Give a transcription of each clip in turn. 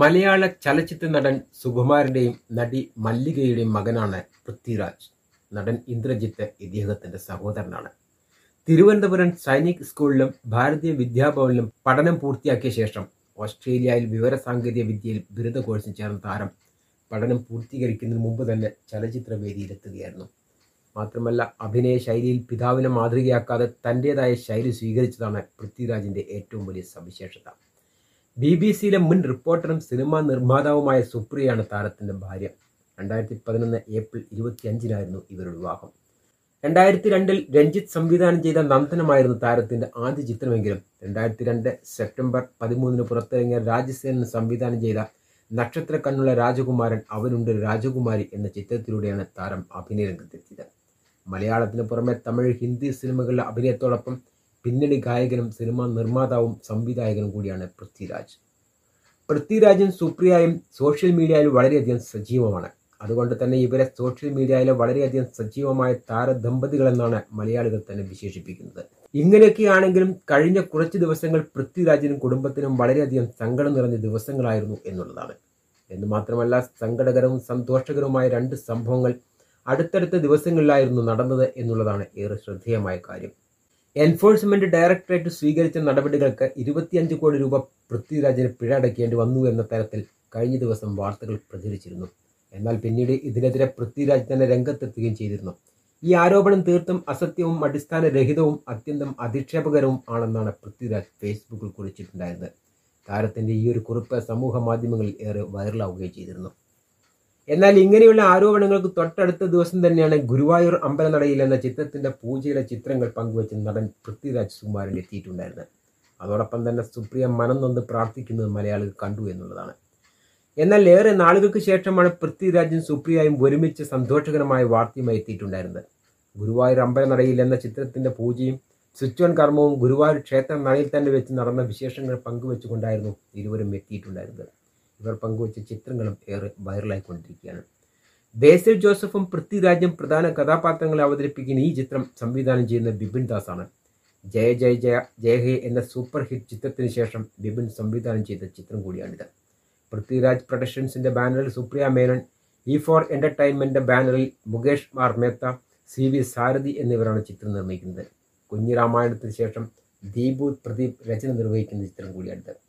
മലയാള ചലച്ചിത്ര നടൻ സുകുമാരന്റെയും നടി മല്ലികയുടെയും മകനാണ് പൃഥ്വിരാജ്. നടൻ ഇന്ദ്രജിത്ത് ഇദ്ദേഹത്തിന്റെ സഹോദരനാണ്. തിരുവനന്തപുരം സൈനിക് സ്കൂളിലും ഭാരതീയ വിദ്യാഭവനിലും പഠനം പൂർത്തിയാക്കിയ ശേഷം ഓസ്ട്രേലിയയിൽ വിവരസാങ്കേതിക വിദ്യയിൽ ബിരുദ കോഴ്സിൽ ചേർന്ന താരം പഠനം പൂർത്തീകരിക്കുന്നതിന് മുമ്പ് തന്നെ ചലച്ചിത്ര വേദിയിലെത്തുകയായിരുന്നു മാത്രമല്ല അഭിനയ ശൈലിയിൽ പിതാവിനെ മാതൃകയാക്കാതെ തന്റെതായ ശൈലി സ്വീകരിച്ചതാണ് പൃഥ്വിരാജിന്റെ ഏറ്റവും വലിയ സവിശേഷത. ബി ബി സിയിലെ മുൻ റിപ്പോർട്ടറും സിനിമാ നിർമ്മാതാവുമായ സുപ്രിയയാണ് താരത്തിന്റെ ഭാര്യ. രണ്ടായിരത്തി പതിനൊന്ന് ഏപ്രിൽ ഇരുപത്തി അഞ്ചിനായിരുന്നു ഇവരുടെ വിവാഹം. രണ്ടായിരത്തി രണ്ടിൽ രഞ്ജിത്ത് സംവിധാനം ചെയ്ത നന്ദനമായിരുന്നു താരത്തിന്റെ ആദ്യ ചിത്രമെങ്കിലും. രണ്ടായിരത്തി രണ്ട് സെപ്റ്റംബർ പതിമൂന്നിന് പുറത്തിറങ്ങിയ രാജസേനൻ സംവിധാനം ചെയ്ത നക്ഷത്ര കണ്ണുള്ള രാജകുമാരൻ അവനുണ്ട് രാജകുമാരി എന്ന ചിത്രത്തിലൂടെയാണ് താരം അഭിനയ രംഗത്തെത്തിയത് മലയാളത്തിന് പുറമെ തമിഴ് ഹിന്ദി സിനിമകളിലെ അഭിനയത്തോടൊപ്പം പിന്നണി ഗായകനും സിനിമാ നിർമ്മാതാവും സംവിധായകനും കൂടിയാണ് പൃഥ്വിരാജ്. പൃഥ്വിരാജും സുപ്രിയയും സോഷ്യൽ മീഡിയയിൽ വളരെയധികം സജീവമാണ്. അതുകൊണ്ട് തന്നെ ഇവരെ സോഷ്യൽ മീഡിയയിലെ വളരെയധികം സജീവമായ താരദമ്പതികളെന്നാണ് മലയാളികൾ തന്നെ വിശേഷിപ്പിക്കുന്നത്. ഇങ്ങനെയൊക്കെയാണെങ്കിലും കഴിഞ്ഞ കുറച്ച് ദിവസങ്ങൾ പൃഥ്വിരാജിനും കുടുംബത്തിനും വളരെയധികം സങ്കടം നിറഞ്ഞ ദിവസങ്ങളായിരുന്നു എന്നുള്ളതാണ്. എന്ന് മാത്രമല്ല സങ്കടകരവും സന്തോഷകരവുമായ രണ്ട് സംഭവങ്ങൾ അടുത്തടുത്ത ദിവസങ്ങളിലായിരുന്നു നടന്നത് എന്നുള്ളതാണ് ഏറെ ശ്രദ്ധേയമായ കാര്യം. എൻഫോഴ്സ്മെന്റ് ഡയറക്ടറേറ്റ് സ്വീകരിച്ച നടപടികൾക്ക് ഇരുപത്തിയഞ്ച് കോടി രൂപ പൃഥ്വിരാജിന് പിഴ അടയ്ക്കേണ്ടി വന്നു എന്ന തരത്തിൽ കഴിഞ്ഞ ദിവസം വാർത്തകൾ പ്രചരിച്ചിരുന്നു. എന്നാൽ പിന്നീട് ഇതിനെതിരെ പൃഥ്വിരാജ് തന്നെ രംഗത്തെത്തുകയും ചെയ്തിരുന്നു. ഈ ആരോപണം തീർത്തും അസത്യവും അടിസ്ഥാനരഹിതവും അത്യന്തം അധിക്ഷേപകരവും ആണെന്നാണ് പൃഥ്വിരാജ് ഫേസ്ബുക്കിൽ കുറിച്ചിട്ടുണ്ടായിരുന്നത്. താരത്തിന്റെ ഈ ഒരു കുറിപ്പ് സമൂഹ മാധ്യമങ്ങളിൽ ഏറെ വൈറലാവുകയും ചെയ്തിരുന്നു. എന്നാൽ ഇങ്ങനെയുള്ള ആരോപണങ്ങൾക്ക് തൊട്ടടുത്ത ദിവസം തന്നെയാണ് ഗുരുവായൂർ അമ്പലനടയിൽ എന്ന ചിത്രത്തിന്റെ പൂജയിലെ ചിത്രങ്ങൾ പങ്കുവച്ച് നടൻ പൃഥ്വിരാജ് സുകുമാരൻ എത്തിയിട്ടുണ്ടായിരുന്നത്. അതോടൊപ്പം തന്നെ സുപ്രിയ മനം നൊന്ന് പ്രാർത്ഥിക്കുന്നത് മലയാളികൾ കണ്ടു എന്നുള്ളതാണ്. എന്നാൽ ഏറെ നാളുകൾക്ക് ശേഷമാണ് പൃഥ്വിരാജും സുപ്രിയയും ഒരുമിച്ച് സന്തോഷകരമായ വാർത്തയുമായി എത്തിയിട്ടുണ്ടായിരുന്നത്. ഗുരുവായൂർ അമ്പലനടയിൽ എന്ന ചിത്രത്തിന്റെ പൂജയും സ്വിച്ച് ഓൺ കർമ്മവും ഗുരുവായൂർ ക്ഷേത്ര നടയിൽ തന്നെ വെച്ച് നടന്ന വിശേഷങ്ങൾ പങ്കുവെച്ചുകൊണ്ടായിരുന്നു ഇരുവരും എത്തിയിട്ടുണ്ടായിരുന്നത്. ഇവർ പങ്കുവച്ച ചിത്രങ്ങളും ഏറെ വൈറലായിക്കൊണ്ടിരിക്കുകയാണ്. ബേസിൽ ജോസഫും പൃഥ്വിരാജും പ്രധാന കഥാപാത്രങ്ങളെ അവതരിപ്പിക്കുന്ന ഈ ചിത്രം സംവിധാനം ചെയ്യുന്ന ബിപിൻ ദാസ് ആണ് ജയ ജയ ജയ ജയ ഹേ എന്ന സൂപ്പർ ഹിറ്റ് ചിത്രത്തിന് ശേഷം ബിപിൻ സംവിധാനം ചെയ്ത ചിത്രം കൂടിയാണിത്. പൃഥ്വിരാജ് പ്രൊഡക്ഷൻസിന്റെ ബാനറിൽ Supriya Menon E four entertainment ബാനറിൽ Mukesh R Mehta C V Sarathy എന്നിവരാണ് ചിത്രം നിർമ്മിക്കുന്നത്. കുഞ്ഞിരാമായണത്തിന് ശേഷം ദീപു പ്രദീപ് രചന നിർവഹിക്കുന്ന ചിത്രം കൂടിയാണിത്.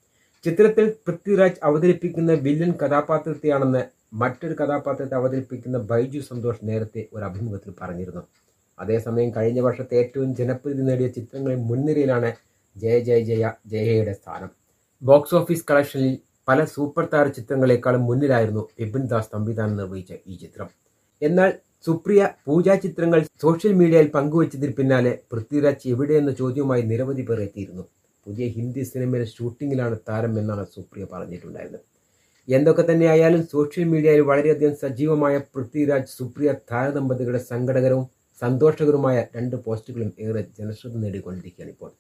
ചിത്രത്തിൽ പൃഥ്വിരാജ് അവതരിപ്പിക്കുന്ന വില്ലൻ കഥാപാത്രത്തെയാണെന്ന് മറ്റൊരു കഥാപാത്രത്തെ അവതരിപ്പിക്കുന്ന ബൈജു സന്തോഷ് നേരത്തെ ഒരു അഭിമുഖത്തിൽ പറഞ്ഞിരുന്നു. അതേസമയം കഴിഞ്ഞ വർഷത്തെ ഏറ്റവും ജനപ്രീതി നേടിയ ചിത്രങ്ങളിൽ മുൻനിരയിലാണ് ജയ ജയ ജയ ജയയുടെ സ്ഥാനം. ബോക്സ് ഓഫീസ് കളക്ഷനിൽ പല സൂപ്പർ താര ചിത്രങ്ങളെക്കാളും മുന്നിലായിരുന്നു വിപിൻ ദാസ് സംവിധാനം നിർവഹിച്ച ഈ ചിത്രം. എന്നാൽ സുപ്രിയ പൂജ ചിത്രങ്ങൾ സോഷ്യൽ മീഡിയയിൽ പങ്കുവച്ചതിന് പിന്നാലെ പൃഥ്വിരാജ് എവിടെയെന്ന ചോദ്യവുമായി നിരവധി പേർ എത്തിയിരുന്നു. പുതിയ ഹിന്ദി സിനിമയിലെ ഷൂട്ടിങ്ങിലാണ് താരം എന്നാണ് സുപ്രിയ പറഞ്ഞിട്ടുണ്ടായിരുന്നത്. എന്തൊക്കെ തന്നെയായാലും സോഷ്യൽ മീഡിയയിൽ വളരെയധികം സജീവമായ പൃഥ്വിരാജ് സുപ്രിയ താരദമ്പതികളുടെ സങ്കടകരവും സന്തോഷകരവുമായ രണ്ട് പോസ്റ്റുകളും ഏറെ ജനശ്രദ്ധ നേടിക്കൊണ്ടിരിക്കുകയാണ് ഇപ്പോൾ.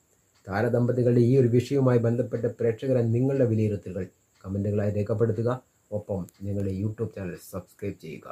താരദമ്പതികളുടെ ഈ ഒരു വിഷയവുമായി ബന്ധപ്പെട്ട പ്രേക്ഷകരെ നിങ്ങളുടെ വിലയിരുത്തലുകൾ കമന്റുകളായി രേഖപ്പെടുത്തുക. ഒപ്പം നിങ്ങളുടെ യൂട്യൂബ് ചാനൽ സബ്സ്ക്രൈബ് ചെയ്യുക.